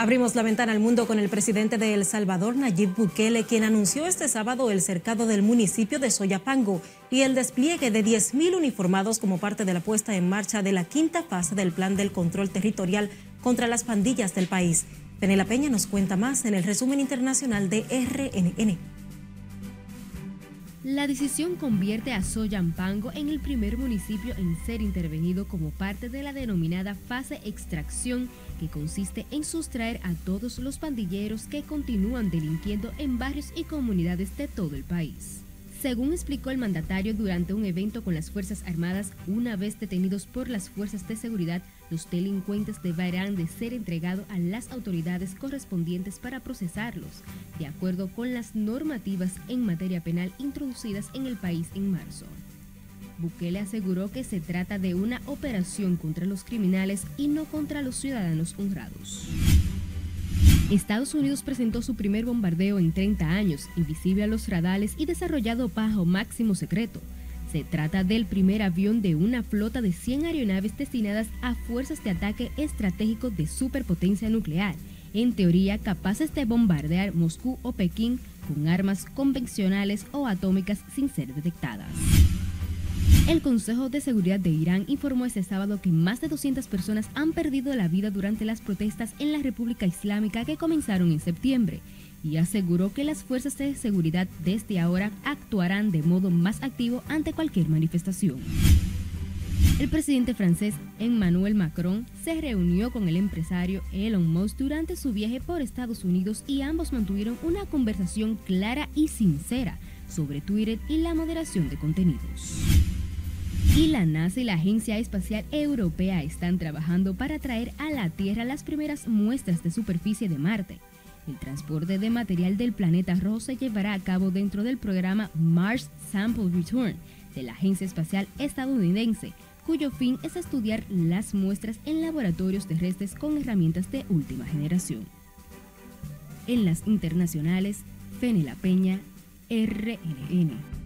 Abrimos la ventana al mundo con el presidente de El Salvador, Nayib Bukele, quien anunció este sábado el cercado del municipio de Soyapango y el despliegue de 10.000 uniformados como parte de la puesta en marcha de la quinta fase del plan del control territorial contra las pandillas del país. Penela Peña nos cuenta más en el resumen internacional de RNN. La decisión convierte a Soyampango en el primer municipio en ser intervenido como parte de la denominada fase extracción, que consiste en sustraer a todos los pandilleros que continúan delinquiendo en barrios y comunidades de todo el país. Según explicó el mandatario durante un evento con las Fuerzas Armadas, una vez detenidos por las fuerzas de seguridad, los delincuentes deberán de ser entregados a las autoridades correspondientes para procesarlos, de acuerdo con las normativas en materia penal introducidas en el país en marzo. Bukele aseguró que se trata de una operación contra los criminales y no contra los ciudadanos honrados. Estados Unidos presentó su primer bombardeo en 30 años, invisible a los radares y desarrollado bajo máximo secreto. Se trata del primer avión de una flota de 100 aeronaves destinadas a fuerzas de ataque estratégico de superpotencia nuclear, en teoría capaces de bombardear Moscú o Pekín con armas convencionales o atómicas sin ser detectadas. El Consejo de Seguridad de Irán informó este sábado que más de 200 personas han perdido la vida durante las protestas en la República Islámica que comenzaron en septiembre y aseguró que las fuerzas de seguridad desde ahora actuarán de modo más activo ante cualquier manifestación. El presidente francés Emmanuel Macron se reunió con el empresario Elon Musk durante su viaje por Estados Unidos y ambos mantuvieron una conversación clara y sincera sobre Twitter y la moderación de contenidos. Y la NASA y la Agencia Espacial Europea están trabajando para traer a la Tierra las primeras muestras de superficie de Marte. El transporte de material del planeta rojo se llevará a cabo dentro del programa Mars Sample Return de la Agencia Espacial Estadounidense, cuyo fin es estudiar las muestras en laboratorios terrestres con herramientas de última generación. En las internacionales, Fenela Peña, RNN.